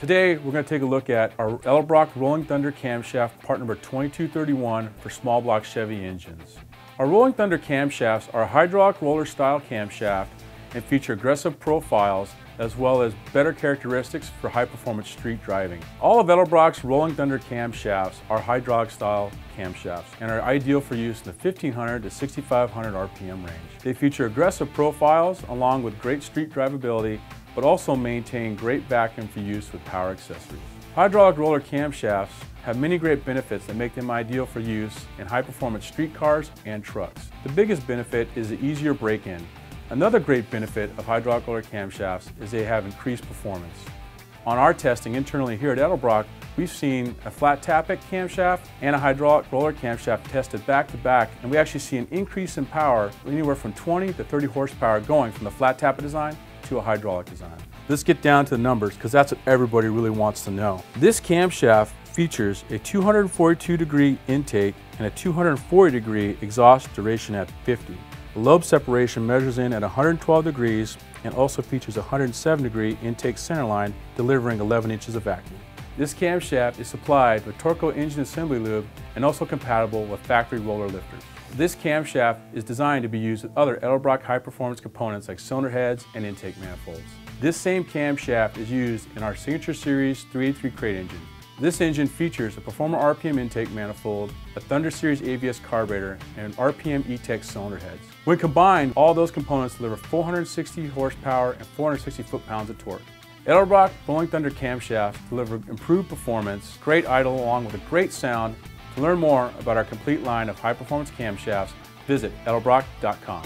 Today we're going to take a look at our Edelbrock Rolling Thunder camshaft part number 2231 for small block Chevy engines. Our Rolling Thunder camshafts are hydraulic roller style camshaft and feature aggressive profiles as well as better characteristics for high performance street driving. All of Edelbrock's Rolling Thunder camshafts are hydraulic style camshafts and are ideal for use in the 1500 to 6500 RPM range. They feature aggressive profiles along with great street drivability but also maintain great vacuum for use with power accessories. Hydraulic roller camshafts have many great benefits that make them ideal for use in high-performance street cars and trucks. The biggest benefit is the easier break-in. Another great benefit of hydraulic roller camshafts is they have increased performance. On our testing internally here at Edelbrock, we've seen a flat tappet camshaft and a hydraulic roller camshaft tested back to back, and we actually see an increase in power anywhere from 20 to 30 horsepower going from the flat tappet design to a hydraulic design. Let's get down to the numbers because that's what everybody really wants to know. This camshaft features a 242 degree intake and a 240 degree exhaust duration at 50. The lobe separation measures in at 112 degrees and also features a 107 degree intake centerline delivering 11 inches of vacuum. This camshaft is supplied with Torco engine assembly lube and also compatible with factory roller lifters. This camshaft is designed to be used with other Edelbrock high-performance components like cylinder heads and intake manifolds. This same camshaft is used in our Signature Series 383 crate engine. This engine features a Performer RPM intake manifold, a Thunder Series AVS carburetor, and RPM E-TEC cylinder heads. When combined, all those components deliver 460 horsepower and 460 foot-pounds of torque. Edelbrock Rolling Thunder camshafts deliver improved performance, great idle along with a great sound to learn more about our complete line of high-performance camshafts, visit edelbrock.com.